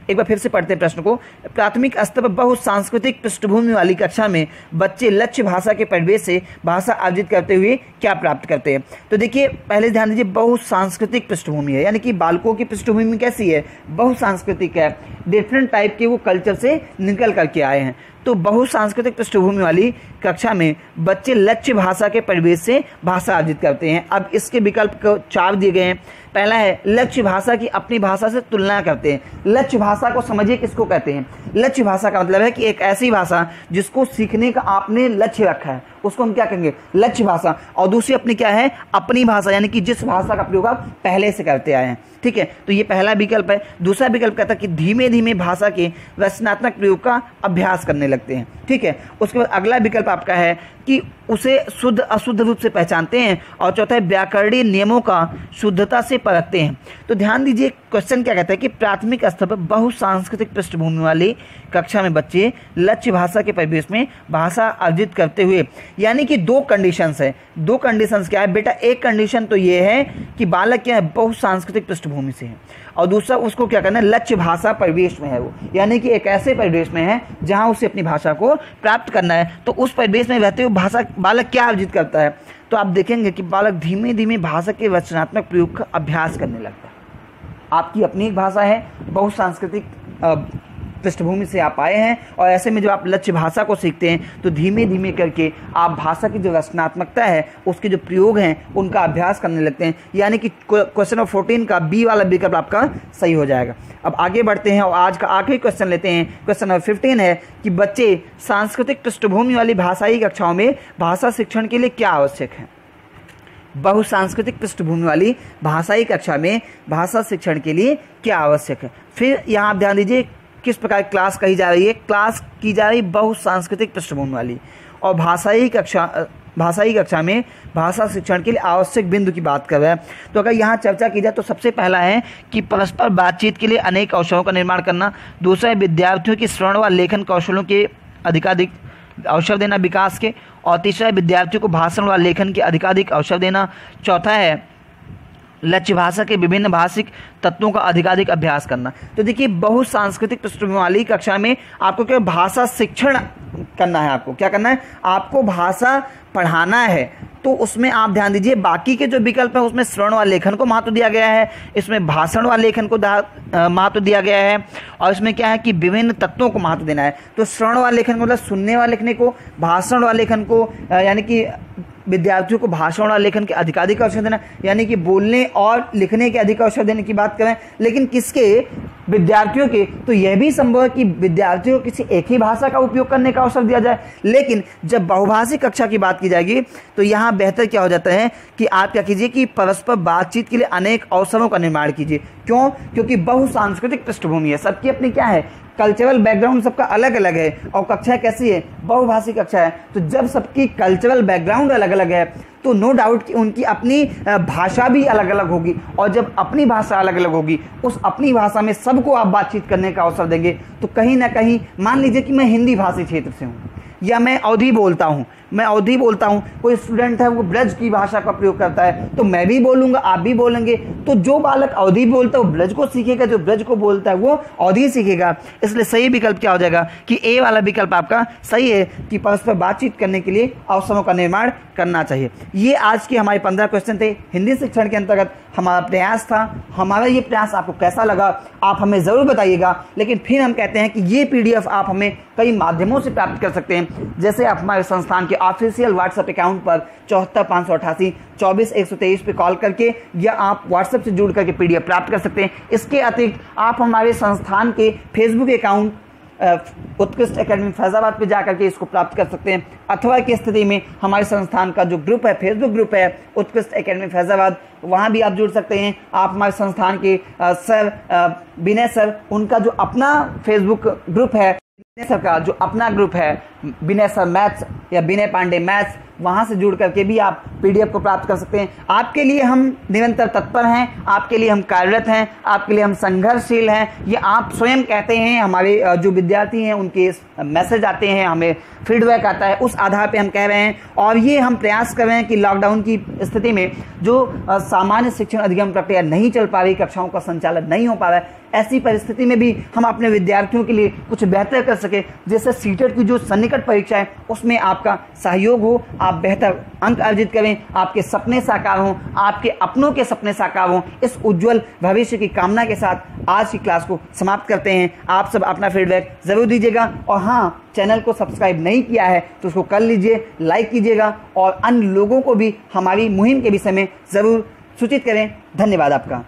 A: एक बार फिर से पढ़ते हैं प्रश्न को। प्राथमिक स्तर पर बहुत सांस्कृतिक पृष्ठभूमि वाली कक्षा में बच्चे लक्ष्य भाषा के परिवेश से भाषा अर्जित करते हुए क्या प्राप्त करते हैं? तो देखिए, पहले ध्यान दीजिए बहुत सांस्कृतिक पृष्ठभूमि है। यानी कि बालकों की पृष्ठभूमि कैसी है? बहुत सांस्कृतिक है। डिफरेंट टाइप के वो कल्चर से निकल करके आए हैं। तो बहुसांस्कृतिक पृष्ठभूमि वाली कक्षा में बच्चे लक्ष्य भाषा के परिवेश से भाषा अर्जित करते हैं। अब इसके विकल्प को चार दिए गए हैं। पहला है, लक्ष्य भाषा की अपनी भाषा से तुलना करते हैं। लक्ष्य भाषा को समझिए किसको कहते हैं? लक्ष्य भाषा का मतलब है कि एक ऐसी भाषा जिसको सीखने का आपने लक्ष्य रखा है। उसको हम क्या कहेंगे? लक्ष्य भाषा। और दूसरी अपनी क्या है? अपनी भाषा, यानी कि जिस भाषा का प्रयोग आप पहले से करते आए हैं। ठीक है? तो ये पहला विकल्प है। दूसरा विकल्प कहता है कि धीमे धीमे भाषा के रचनात्मक प्रयोग का अभ्यास करने लगते हैं। ठीक है? उसके बाद अगला विकल्प आपका है कि उसे शुद्ध, अशुद्ध रूप से पहचानते हैं और चौथा है, व्याकरणीय नियमों का शुद्धता से परखते हैं। तो ध्यान दीजिए क्वेश्चन क्या कहता है कि प्राथमिक स्तर पर बहुसांस्कृतिक पृष्ठभूमि वाली कक्षा में बच्चे लक्ष्य भाषा के परिवेश में भाषा अर्जित करते हुए, यानी कि दो कंडीशंस है। दो कंडीशंस क्या है? बेटा, एक कंडीशन तो ये है कि बालक क्या है? बहुसांस्कृतिक पृष्ठभूमि से है। और दूसरा, उसको क्या करना है? लक्ष्य भाषा परिवेश में है वो। यानी कि एक ऐसे परिवेश में है जहाँ उसे अपनी भाषा को प्राप्त करना है। तो उस परिवेश में रहते हुए भाषा, बालक क्या अर्जित करता है? तो आप देखेंगे कि बालक धीमे धीमे भाषा के रचनात्मक प्रयोग का अभ्यास करने लगता है। आपकी अपनी एक भाषा है, बहुसांस्कृतिक पृष्ठभूमि से आप आए हैं और ऐसे में जब आप लक्ष्य भाषा को सीखते हैं तो धीमे धीमे करके आप भाषा की जो रचनात्मकता है, उसके जो प्रयोग हैं, उनका अभ्यास करने लगते हैं। यानी कि क्वेश्चन नंबर फोर्टीन का बी वाला विकल्प आपका सही हो जाएगा। अब आगे बढ़ते हैं और आज का आखिरी क्वेश्चन लेते हैं। क्वेश्चन नंबर फिफ्टीन है कि बच्चे सांस्कृतिक पृष्ठभूमि वाली भाषाई कक्षाओं में भाषा शिक्षण के लिए क्या आवश्यक है? बहुसांस्कृतिक पृष्ठभूमि वाली भाषाई कक्षा में भाषा शिक्षण के लिए क्या आवश्यक है? फिर यहाँ आप ध्यान दीजिए किस प्रकार की क्लास कही जा रही है? क्लास की जा रही बहुसांस्कृतिक पृष्ठभूमि वाली। और भाषाई कक्षा भाषाई कक्षा में भाषा शिक्षण के लिए आवश्यक बिंदु की बात कर रहे हैं। तो अगर यहाँ चर्चा की जाए तो सबसे पहला है कि परस्पर बातचीत के लिए अनेक अवसरों का निर्माण करना, दूसरा है विद्यार्थियों की श्रवण व लेखन कौशलों के अधिकाधिक अवसर देना विकास के, और तीसरा है विद्यार्थियों को भाषण व लेखन के अधिकाधिक अवसर देना। चौथा है लक्ष्य भाषा के विभिन्न भाषिक तत्वों का अधिकाधिक अभ्यास करना। तो देखिए बहु सांस्कृतिक पृष्ठभूमि वाली कक्षा में आपको क्या भाषा शिक्षण करना है आपको। क्या करना है? आपको भाषा पढ़ाना है। तो उसमें आप ध्यान दीजिए, बाकी के जो विकल्प है, उसमें श्रवण व लेखन को महत्व दिया गया है, इसमें भाषण व लेखन को महत्व दिया गया है, और इसमें क्या है कि विभिन्न तत्वों को महत्व देना है। तो श्रवण व लेखन मतलब सुनने व लिखने को, भाषण व लेखन को यानी कि विद्यार्थियों को भाषण और लेखन के अधिकाधिक अवसर देना, यानी कि बोलने और लिखने के अधिक अवसर देने की बात करें। लेकिन किसके? विद्यार्थियों के। तो यह भी संभव है कि विद्यार्थियों को किसी एक ही भाषा का उपयोग करने का अवसर दिया जाए। लेकिन जब बहुभाषिक कक्षा की बात की जाएगी तो यहाँ बेहतर क्या हो जाता है कि आप क्या कीजिए कि परस्पर बातचीत के लिए अनेक अवसरों का निर्माण कीजिए। क्यों? क्योंकि बहुसांस्कृतिक पृष्ठभूमि है। सबकी अपनी क्या है? कल्चरल बैकग्राउंड सबका अलग अलग है। और कक्षा कैसी है? बहुभाषी कक्षा है। तो जब सबकी कल्चरल बैकग्राउंड अलग अलग है तो नो डाउट कि उनकी अपनी भाषा भी अलग अलग होगी। और जब अपनी भाषा अलग अलग होगी, उस अपनी भाषा में सबको आप बातचीत करने का अवसर देंगे। तो कहीं ना कहीं मान लीजिए कि मैं हिंदी भाषी क्षेत्र से हूँ, या मैं अवधि बोलता हूँ मैं अवधि बोलता हूँ, कोई स्टूडेंट है, वो ब्रज की भाषा का प्रयोग करता है तो मैं भी बोलूँगा, आप भी बोलेंगे। तो जो बालक अवधि बोलता है, वो ब्रज को सीखेगा, जो ब्रज को बोलता है, वो अवधि सीखेगा। इसलिए सही विकल्प क्या हो जाएगा कि ए वाला विकल्प आपका सही है कि परस्पर बातचीत करने के लिए अवसरों का निर्माण करना चाहिए। ये आज के हमारे पंद्रह क्वेश्चन थे, हिंदी शिक्षण के अंतर्गत। हमारा प्रयास था, हमारा ये प्रयास आपको कैसा लगा, आप हमें ज़रूर बताइएगा। लेकिन फिर हम कहते हैं कि ये पीडीएफ आप हमें कई माध्यमों से प्राप्त कर सकते हैं। जैसे आप हमारे संस्थान के ऑफिशियल व्हाट्सएप अकाउंट पर चौहत्तर पाँच सौ अठासी चौबीस एक सौ तेईस पर कॉल करके या आप व्हाट्सएप से जुड़ करके पीडीएफ प्राप्त कर सकते हैं। इसके अतिरिक्त आप हमारे संस्थान के Facebook account Utkrisht Academy Faizabad पे जाकर के इसको प्राप्त कर सकते हैं। अथवा की स्थिति में हमारे संस्थान का जो ग्रुप है फेसबुक ग्रुप है, उत्कृष्ट एकेडमी फैजाबाद, वहाँ भी आप जुड़ सकते हैं। आप हमारे संस्थान के सर विनय सर, उनका जो अपना फेसबुक ग्रुप है, विनय सर का जो अपना ग्रुप है, विनय सर मैथ्स या विनय पांडे मैथ्स वहाँ से जुड़ करके भी आप पीडीएफ को प्राप्त कर सकते हैं। आपके लिए हम निरंतर तत्पर हैं, आपके लिए हम कार्यरत हैं, आपके लिए हम संघर्षशील हैं। ये आप स्वयं कहते हैं, हमारे जो विद्यार्थी हैं, उनके मैसेज आते हैं, हमें फीडबैक आता है, उस आधार पे हम कह रहे हैं। और ये हम प्रयास कर रहे हैं कि लॉकडाउन की स्थिति में जो सामान्य शिक्षण अधिगम प्रक्रिया नहीं चल पा रही, कक्षाओं का संचालन नहीं हो पा रहा है ऐसी परिस्थिति में भी हम अपने विद्यार्थियों के लिए कुछ बेहतर कर सके, जैसे सीटेट की जो सन्निकट परीक्षा है उसमें आपका सहयोग हो, आप बेहतर अंक अर्जित करें, आपके सपने साकार हों, आपके अपनों के सपने साकार हों। इस उज्जवल भविष्य की कामना के साथ आज की क्लास को समाप्त करते हैं। आप सब अपना फीडबैक ज़रूर दीजिएगा और हाँ चैनल को सब्सक्राइब नहीं किया है तो उसको कर लीजिए लाइक कीजिएगा और अन्य लोगों को भी, हमारी मुहिम के विषय में ज़रूर सूचित करें। धन्यवाद आपका।